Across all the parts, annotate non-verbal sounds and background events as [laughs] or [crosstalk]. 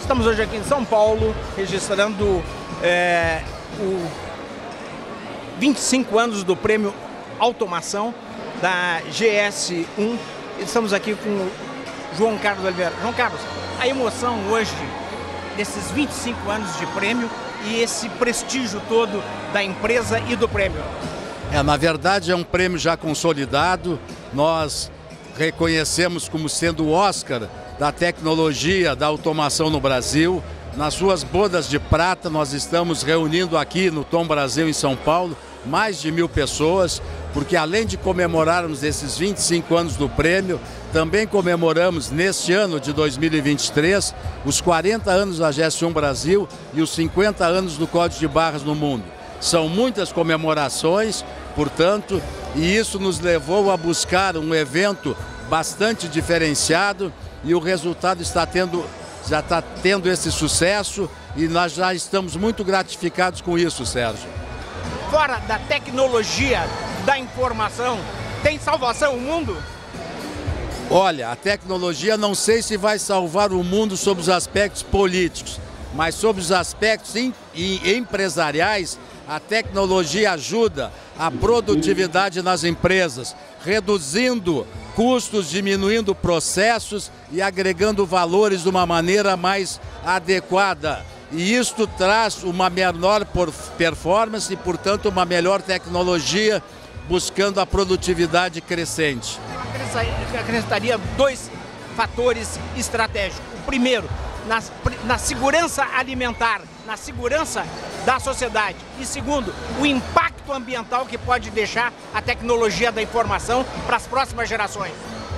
Estamos hoje aqui em São Paulo, registrando é, o 25 anos do prêmio Automação da GS1. Estamos aqui com o João Carlos Oliveira. João Carlos, a emoção hoje desses 25 anos de prêmio e esse prestígio todo da empresa e do prêmio. É, na verdade é um prêmio já consolidado. Nós reconhecemos como sendo o Oscar da tecnologia da automação no Brasil. Nas suas bodas de prata, nós estamos reunindo aqui no Tom Brasil, em São Paulo, mais de mil pessoas, porque além de comemorarmos esses 25 anos do prêmio, também comemoramos neste ano de 2023 os 40 anos da GS1 Brasil e os 50 anos do Código de Barras no mundo. São muitas comemorações, portanto, e isso nos levou a buscar um evento bastante diferenciado e o resultado está tendo, já está tendo esse sucesso e nós já estamos muito gratificados com isso, Sérgio. Fora da tecnologia da informação, tem salvação o mundo? Olha, a tecnologia não sei se vai salvar o mundo sob os aspectos políticos, mas sob os aspectos em, em, empresariais, a tecnologia ajuda a produtividade nas empresas, reduzindo custos, diminuindo processos e agregando valores de uma maneira mais adequada. E isto traz uma menor performance e, portanto, uma melhor tecnologia, buscando a produtividade crescente. Eu acrescentaria dois fatores estratégicos. O primeiro, na, na segurança alimentar, na segurança da sociedade. E segundo, o impacto ambiental que pode deixar a tecnologia da informação para as próximas gerações.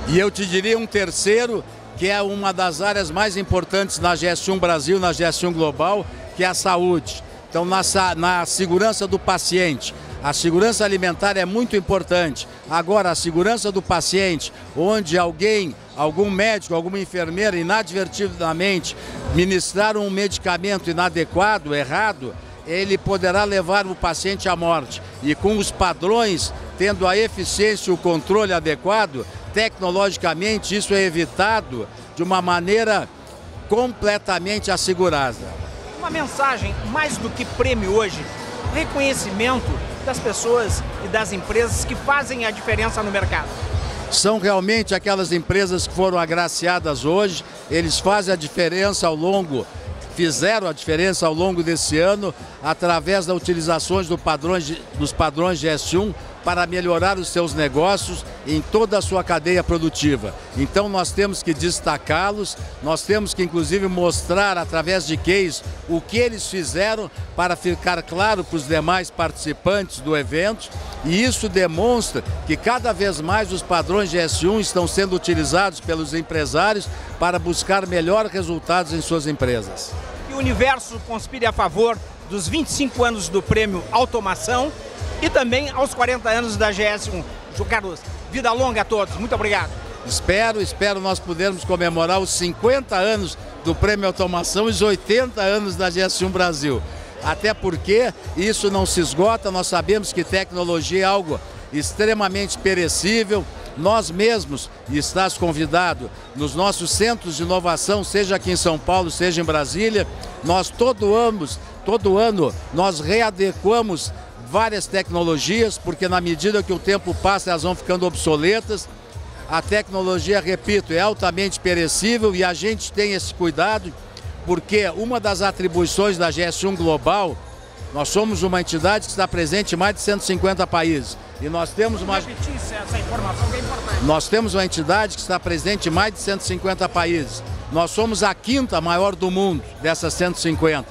E eu te diria um terceiro, que é uma das áreas mais importantes na GS1 Brasil, na GS1 Global, que é a saúde. Então, na, na segurança do paciente, a segurança alimentar é muito importante. Agora, a segurança do paciente, onde alguém, algum médico, alguma enfermeira, inadvertidamente ministrar um medicamento inadequado, errado, ele poderá levar o paciente à morte. E com os padrões, tendo a eficiência e o controle adequado, tecnologicamente isso é evitado de uma maneira completamente assegurada. Uma mensagem mais do que prêmio hoje, reconhecimento das pessoas e das empresas que fazem a diferença no mercado. São realmente aquelas empresas que foram agraciadas hoje, eles fazem a diferença ao longo fizeram a diferença ao longo desse ano através da utilização do padrões, dos padrões de S1 para melhorar os seus negócios em toda a sua cadeia produtiva. Então nós temos que destacá-los, nós temos que inclusive mostrar através de case o que eles fizeram para ficar claro para os demais participantes do evento e isso demonstra que cada vez mais os padrões de S1 estão sendo utilizados pelos empresários para buscar melhores resultados em suas empresas. Que o universo conspire a favor dos 25 anos do prêmio Automação e também aos 40 anos da GS1. João Carlos, vida longa a todos. Muito obrigado. Espero, espero nós podermos comemorar os 50 anos do Prêmio Automação e os 80 anos da GS1 Brasil. Até porque isso não se esgota, nós sabemos que tecnologia é algo extremamente perecível. Nós mesmos, e estás convidado, nos nossos centros de inovação, seja aqui em São Paulo, seja em Brasília, nós todo ano, todo ano nós readequamos várias tecnologias, porque na medida que o tempo passa elas vão ficando obsoletas. A tecnologia, repito, é altamente perecível e a gente tem esse cuidado, porque uma das atribuições da GS1 Global, nós somos uma entidade que está presente em mais de 150 países. E nós temos uma. Repetir essa informação que é importante. Nós temos uma entidade que está presente em mais de 150 países. Nós somos a quinta maior do mundo dessas 150.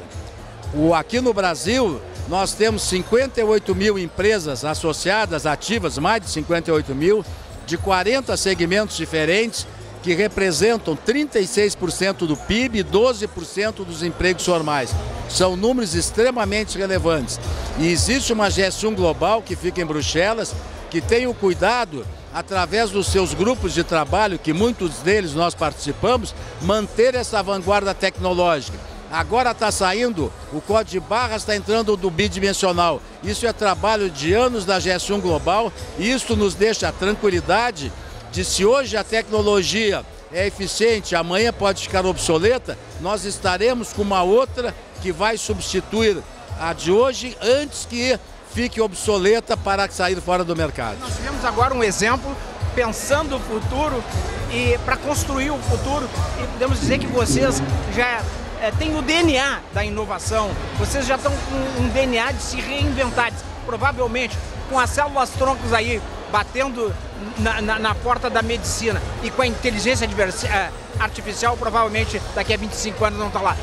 O, aqui no Brasil, nós temos 58 mil empresas associadas, ativas, mais de 58 mil, de 40 segmentos diferentes, que representam 36% do PIB e 12% dos empregos formais. São números extremamente relevantes. E existe uma GS1 global que fica em Bruxelas, que tenham cuidado, através dos seus grupos de trabalho, que muitos deles nós participamos, manter essa vanguarda tecnológica. Agora está saindo, o código de barras está entrando do bidimensional. Isso é trabalho de anos da GS1 Global e isso nos deixa a tranquilidade de se hoje a tecnologia é eficiente, amanhã pode ficar obsoleta, nós estaremos com uma outra que vai substituir a de hoje antes que fique obsoleta para sair fora do mercado. Nós tivemos agora um exemplo pensando o futuro e para construir o futuro e podemos dizer que vocês já é, têm o DNA da inovação, vocês já estão com um DNA de se reinventar, provavelmente com as células troncos aí batendo na, na, na, porta da medicina e com a inteligência é, artificial, provavelmente daqui a 25 anos não está lá.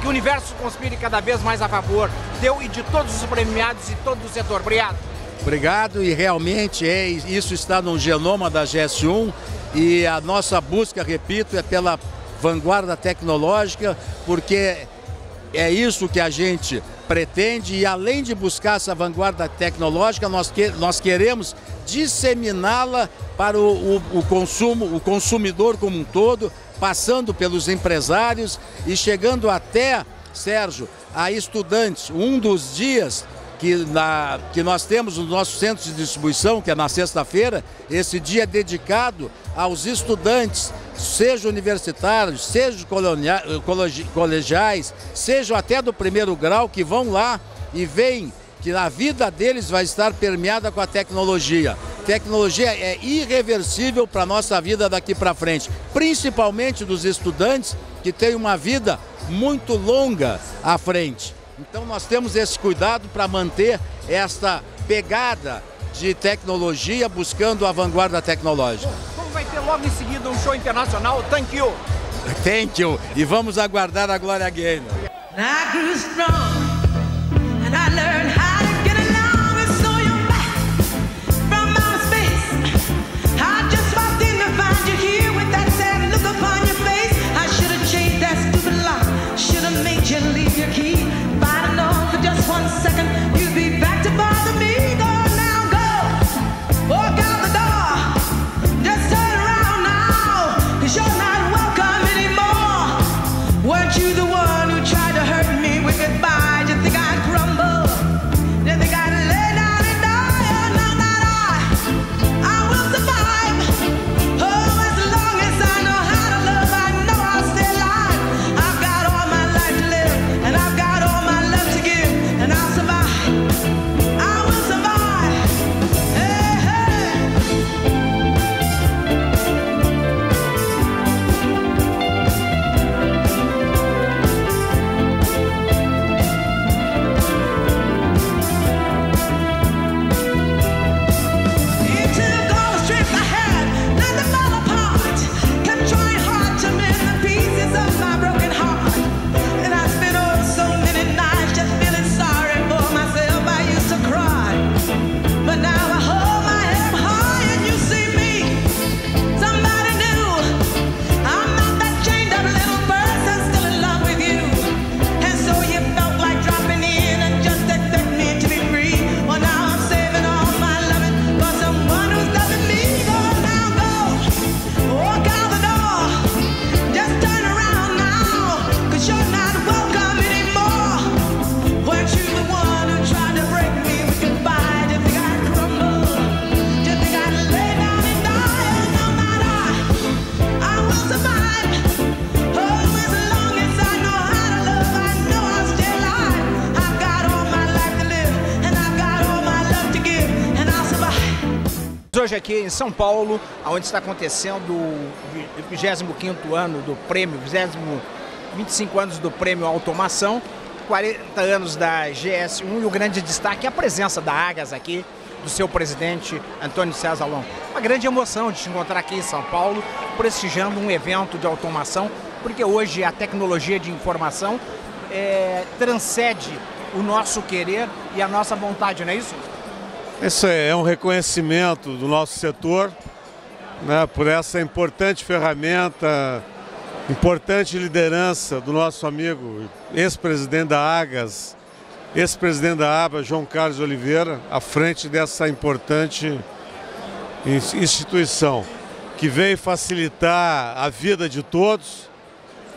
Que o universo conspire cada vez mais a favor deu e de todos os premiados e todo o setor. Obrigado. Obrigado e realmente é, isso está no genoma da GS1 e a nossa busca, repito, é pela vanguarda tecnológica, porque é isso que a gente pretende e além de buscar essa vanguarda tecnológica, nós, que, nós queremos disseminá-la para o, o, o, consumo, o consumidor como um todo, passando pelos empresários e chegando até, Sérgio, a estudantes. Um dos dias que, na, que nós temos no nosso centro de distribuição, que é na sexta-feira, esse dia é dedicado aos estudantes, sejam universitários, sejam colegiais, sejam até do primeiro grau, que vão lá e veem que a vida deles vai estar permeada com a tecnologia. Tecnologia é irreversível para a nossa vida daqui para frente, principalmente dos estudantes que têm uma vida muito longa à frente. Então nós temos esse cuidado para manter esta pegada de tecnologia buscando a vanguarda tecnológica vai ter logo em seguida um show internacional. Thank you. [laughs] Thank you. E vamos aguardar a Glória Gaynor. Hoje aqui em São Paulo, onde está acontecendo o 25º ano do prêmio, 20, 25 anos do prêmio Automação, 40 anos da GS1 e o grande destaque é a presença da Agas aqui, do seu presidente Antônio César Long. Uma grande emoção de te encontrar aqui em São Paulo, prestigiando um evento de automação, porque hoje a tecnologia de informação é, transcende o nosso querer e a nossa vontade, não é isso? Isso é um reconhecimento do nosso setor né, por essa importante ferramenta, importante liderança do nosso amigo, ex-presidente da AGAS, ex-presidente da ABA, João Carlos Oliveira, à frente dessa importante instituição que veio facilitar a vida de todos,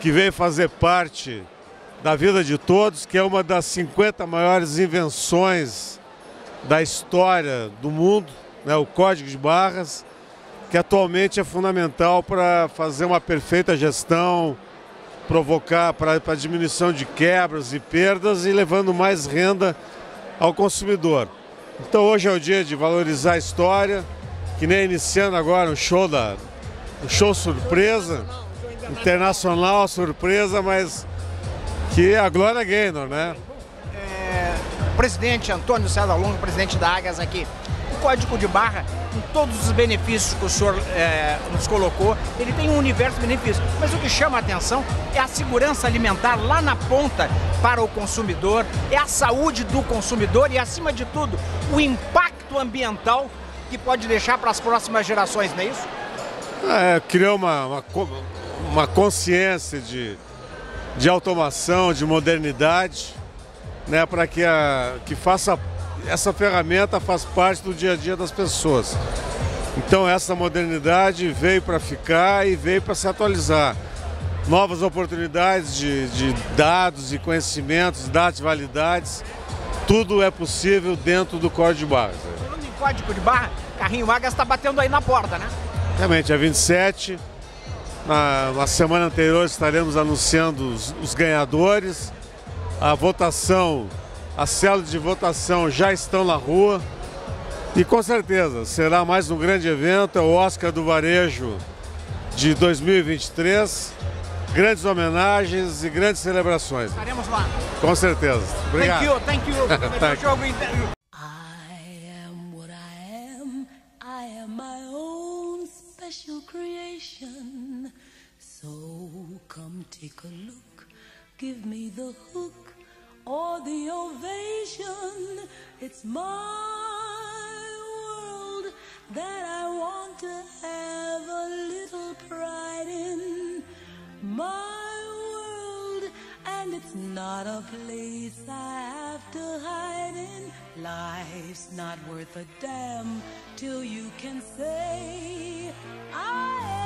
que veio fazer parte da vida de todos, que é uma das 50 maiores invenções da história do mundo, né, o Código de Barras, que atualmente é fundamental para fazer uma perfeita gestão, provocar para a diminuição de quebras e perdas e levando mais renda ao consumidor. Então hoje é o dia de valorizar a história, que nem iniciando agora um show da um show surpresa, internacional surpresa, mas que é a Glória Gaynor, né? Presidente Antônio César Longo, presidente da Águias aqui. O código de barra, com todos os benefícios que o senhor é, nos colocou, ele tem um universo de benefícios. Mas o que chama a atenção é a segurança alimentar lá na ponta para o consumidor, é a saúde do consumidor e, acima de tudo, o impacto ambiental que pode deixar para as próximas gerações, não é isso? É, criou uma, uma, uma consciência de, de automação, de modernidade, né, para que, a, que faça essa ferramenta faz parte do dia a dia das pessoas. Então essa modernidade veio para ficar e veio para se atualizar. Novas oportunidades de, de dados e conhecimentos, dados e validades, tudo é possível dentro do código de barras. Falando em código de barra, Carrinho Águias está batendo aí na porta, né? Realmente, é 27. Na, na semana anterior estaremos anunciando os, os ganhadores. A votação, as células de votação já estão na rua. E com certeza será mais um grande evento, é o Oscar do Varejo de 2023. Grandes homenagens e grandes celebrações. Estaremos lá. Com certeza. Obrigado. Thank you, thank you. [laughs] Thank you. I am what I am. I am my own special creation. So come take a look. Give me the hook or the ovation. It's my world that I want to have a little pride in. My world, and it's not a place I have to hide in. Life's not worth a damn till you can say, I am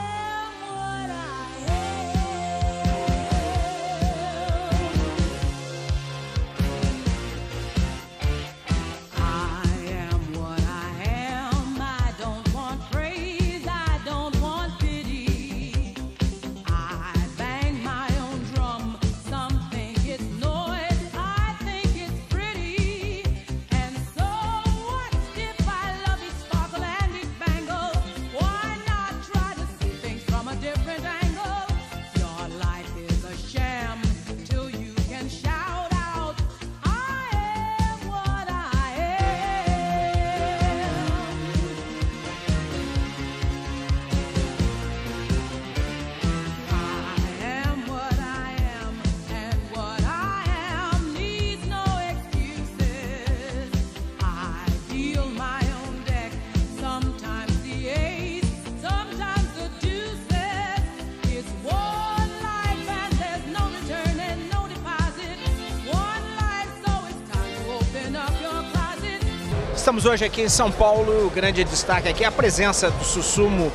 Estamos hoje aqui em São Paulo. O grande destaque aqui é a presença do Sussumo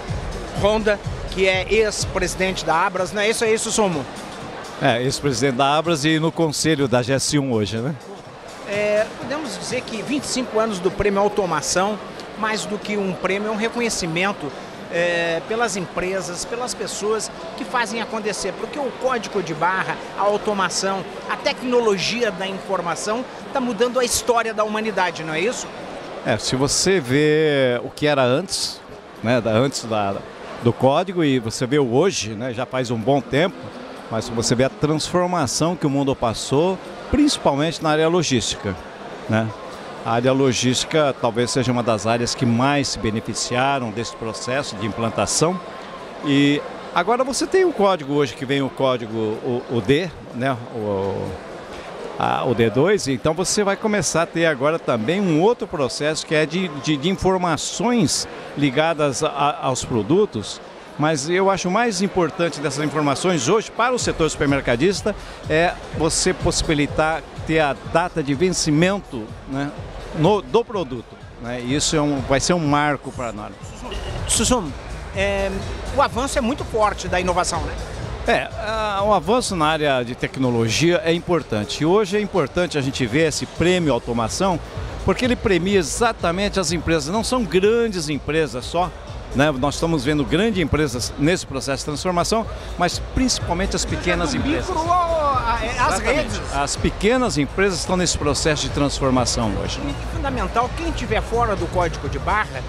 Honda, que é ex-presidente da Abras. Não é isso aí, Sussumo? É, ex-presidente da Abras e no conselho da GS1 hoje, né? É, podemos dizer que 25 anos do prêmio Automação, mais do que um prêmio, é um reconhecimento é, pelas empresas, pelas pessoas que fazem acontecer. Porque o código de barra, a automação, a tecnologia da informação está mudando a história da humanidade, não é isso? É, se você vê o que era antes, né, da, antes da, do código e você vê o hoje, né, já faz um bom tempo, mas você vê a transformação que o mundo passou, principalmente na área logística, né? A área logística talvez seja uma das áreas que mais se beneficiaram desse processo de implantação. E agora você tem o código hoje que vem o código o, o D, né? O, a- o D2, então você vai começar a ter agora também um outro processo que é de, de, de informações ligadas a- aos produtos. Mas eu acho mais importante dessas informações hoje para o setor supermercadista é você possibilitar ter a data de vencimento né, no- do produto. Né? Isso é um, vai ser um marco para nós. Sussum, é, o avanço é muito forte da inovação, né? É, o avanço na área de tecnologia é importante. E hoje é importante a gente ver esse prêmio automação, porque ele premia exatamente as empresas. Não são grandes empresas só, né? Nós estamos vendo grandes empresas nesse processo de transformação, mas principalmente as pequenas empresas. Micro, é, as redes. As pequenas empresas estão nesse processo de transformação hoje. E fundamental, quem estiver fora do código de barra,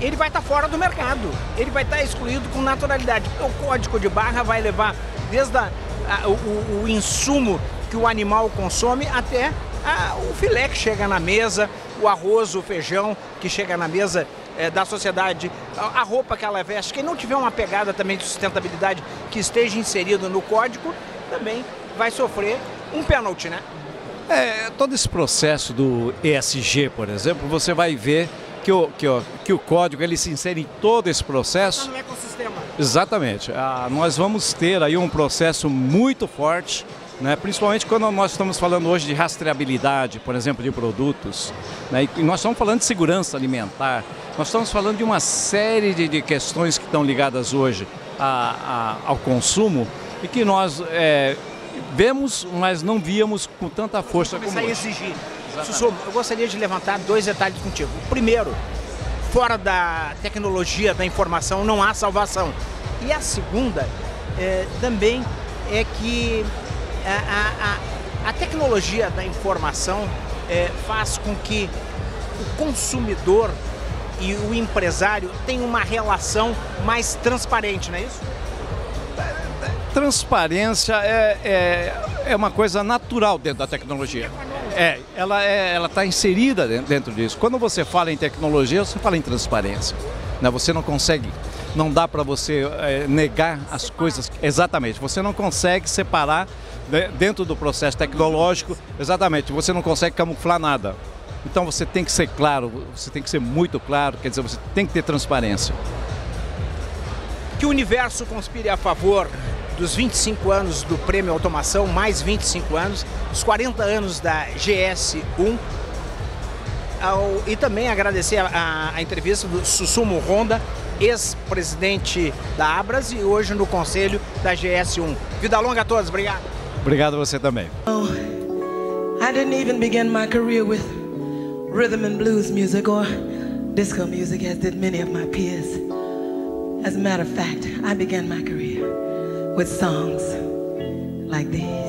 ele vai estar fora do mercado. Ele vai estar excluído com naturalidade. O código de barra vai levar desde a- a- o, o- insumo que o animal consome até a- o filé que chega na mesa, o arroz, o feijão que chega na mesa eh, da sociedade, a, a roupa que ela veste. Quem não tiver uma pegada também de sustentabilidade que esteja inserido no código, também vai sofrer um pênalti, né? É, todo esse processo do ESG, por exemplo, você vai ver que o, que o, que o código ele se insere em todo esse processo. no ecossistema. Exatamente. Ah, nós vamos ter aí um processo muito forte, né? principalmente quando nós estamos falando hoje de rastreabilidade, por exemplo, de produtos. Né? E nós estamos falando de segurança alimentar, nós estamos falando de uma série de, de questões que estão ligadas hoje a- a- ao consumo e que nós é, vemos, mas não víamos com tanta força como começar a hoje. Exigir. Sussu, eu gostaria de levantar dois detalhes contigo. O primeiro, fora da tecnologia da informação não há salvação. E a segunda é, também é que a, a- a- a tecnologia da informação é, faz com que o consumidor e o empresário tenham uma relação mais transparente, não é isso? Transparência é, é, é uma coisa natural dentro da tecnologia. É, ela é, ela está inserida dentro, disso. Quando você fala em tecnologia, você fala em transparência. Né? Você não consegue, não dá para você é, negar as coisas. Exatamente. Você não consegue separar né, dentro do processo tecnológico. Exatamente. Você não consegue camuflar nada. Então você tem que ser claro, você tem que ser muito claro. Quer dizer, você tem que ter transparência. que o universo conspire a favor dos 25 anos do Prêmio Automação, mais 25 anos, os 40 anos da GS1. Ao- e também agradecer a, a- a entrevista do Susumu Honda, ex-presidente da Abras e hoje no conselho da GS1. Vida longa a todos, obrigado. Obrigado a você também. I didn't even begin my career with rhythm and blues music or disco music, as did many of my peers. As a matter of fact, I began my career with songs like these.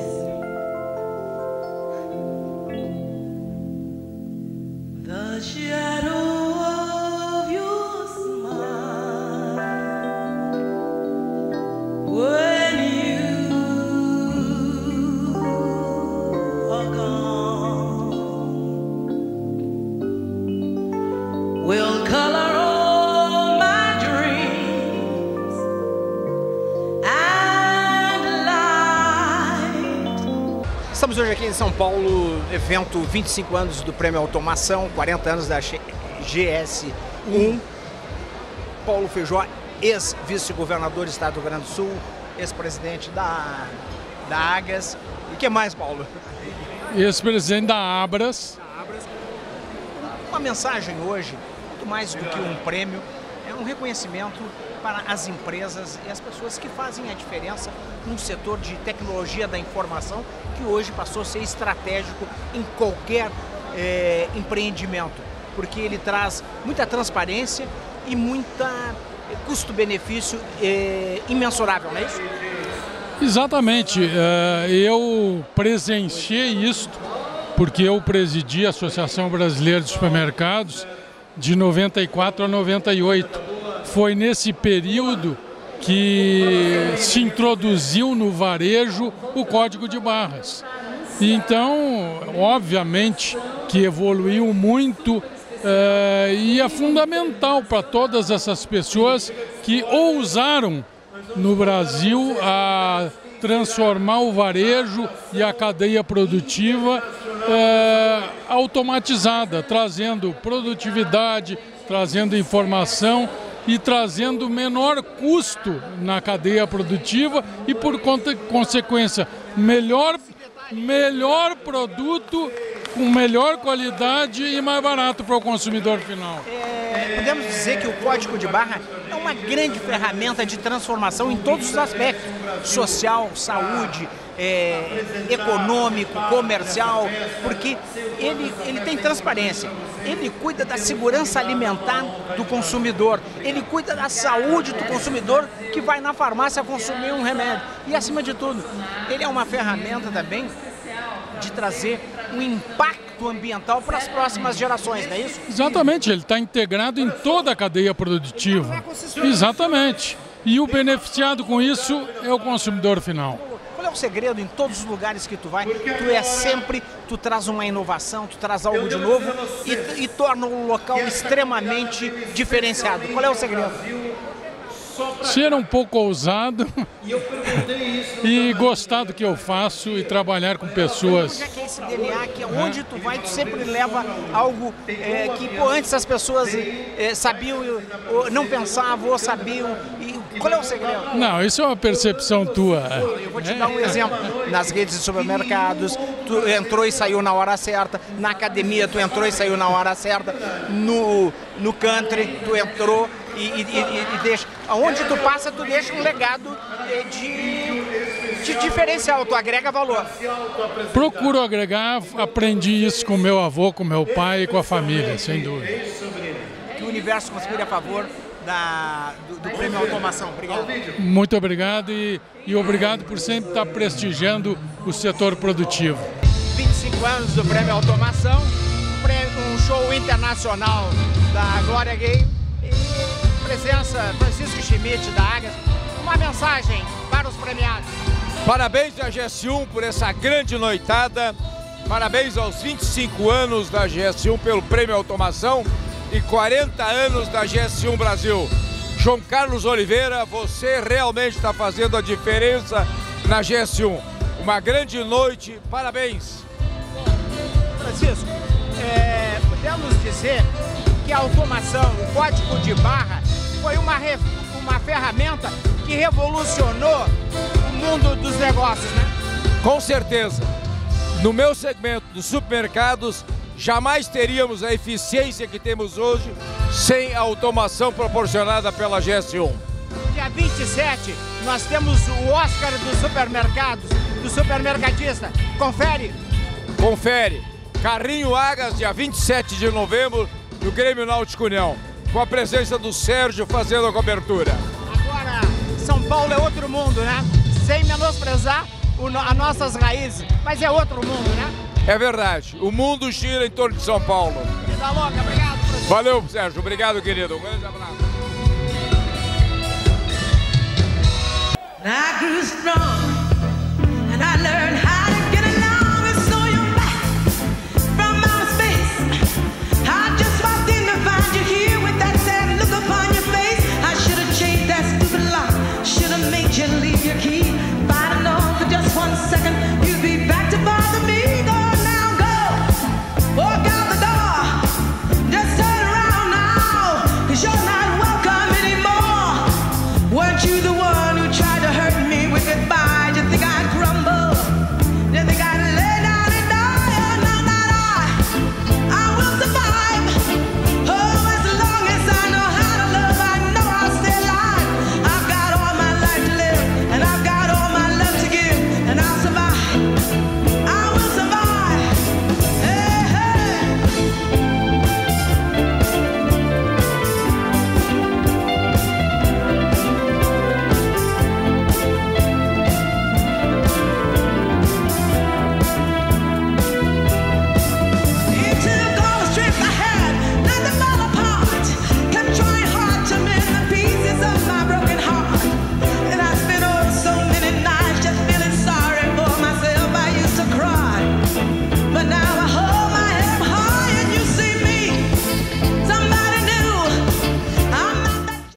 Estamos hoje aqui em São Paulo, evento 25 anos do Prêmio Automação, 40 anos da G- GS1. Paulo Feijó, ex-vice-governador do estado do Rio Grande do Sul, ex-presidente da, da Agas. E o que mais, Paulo? ex-presidente da Abras. Uma mensagem hoje, muito mais do que um prêmio, é um reconhecimento para as empresas e as pessoas que fazem a diferença num setor de tecnologia da informação que hoje passou a ser estratégico em qualquer eh, empreendimento, porque ele traz muita transparência e muita eh, custo-benefício eh, imensurável, não é isso? Exatamente. eu presenciei isto porque eu presidi a Associação Brasileira de Supermercados de 94 a 98. Foi nesse período que se introduziu no varejo o código de barras. Então, obviamente que evoluiu muito eh, e é fundamental para todas essas pessoas que ousaram no Brasil a transformar o varejo e a cadeia produtiva eh, automatizada, trazendo produtividade, trazendo informação e trazendo menor custo na cadeia produtiva e, por conta, consequência, melhor, melhor produto com melhor qualidade e mais barato para o consumidor final. É, podemos dizer que o código de barra é uma grande ferramenta de transformação em todos os aspectos: social, saúde, é, econômico, comercial, porque ele, ele tem transparência, ele cuida da segurança alimentar do consumidor, ele cuida da saúde do consumidor que vai na farmácia consumir um remédio. E acima de tudo, ele é uma ferramenta também de trazer um impacto ambiental para as próximas gerações, não é isso? Exatamente, ele está integrado em toda a cadeia produtiva. Exatamente. E o beneficiado com isso é o consumidor final. Qual é o segredo em todos os lugares que tu vai? Tu é sempre, tu traz uma inovação, tu traz algo de novo e, e torna o local extremamente diferenciado. Qual é o segredo? Ser um pouco ousado e gostar do que eu faço e trabalhar com pessoas. Já que é esse DNA que onde tu vai, tu sempre leva algo é, que pô, antes as pessoas é, sabiam, ou não pensavam ou sabiam. E qual é o segredo? Não, isso é uma percepção tua. Eu vou te dar um exemplo. Nas redes de supermercados, tu entrou e saiu na hora certa. Na academia, tu entrou e saiu na hora certa. No, no country, tu entrou e, e, e, e deixa. Onde tu passa, tu deixa um legado de, de diferencial, tu agrega valor. Procuro agregar, aprendi isso com meu avô, com meu pai e com a família, sem dúvida. Que o universo conspire a favor da, do, do prêmio Automação. Obrigado. Muito obrigado e, e obrigado por sempre estar prestigiando o setor produtivo. 25 anos do prêmio Automação, um, um show internacional da Glória Gay e presença Francisco Schmidt da Águia. Uma mensagem para os premiados. Parabéns à GS1 por essa grande noitada. Parabéns aos 25 anos da GS1 pelo Prêmio Automação e 40 anos da GS1 Brasil. João Carlos Oliveira, você realmente está fazendo a diferença na GS1. Uma grande noite, parabéns. Francisco, é, podemos dizer que a automação, o código de barra, foi uma, uma ferramenta que revolucionou o mundo dos negócios, né? Com certeza. No meu segmento dos supermercados, jamais teríamos a eficiência que temos hoje sem a automação proporcionada pela GS1. Dia 27, nós temos o Oscar dos supermercados, do supermercadista. Confere. Confere. Carrinho Agas, dia 27 de novembro, no Grêmio Náutico União. Com a presença do Sérgio fazendo a cobertura. Agora, São Paulo é outro mundo, né? Sem menosprezar no- as nossas raízes, mas é outro mundo, né? É verdade, o mundo gira em torno de São Paulo. Vida louca, obrigado, Francisco. Valeu, Sérgio. Obrigado, querido. Um grande abraço. I grew strong and I learned how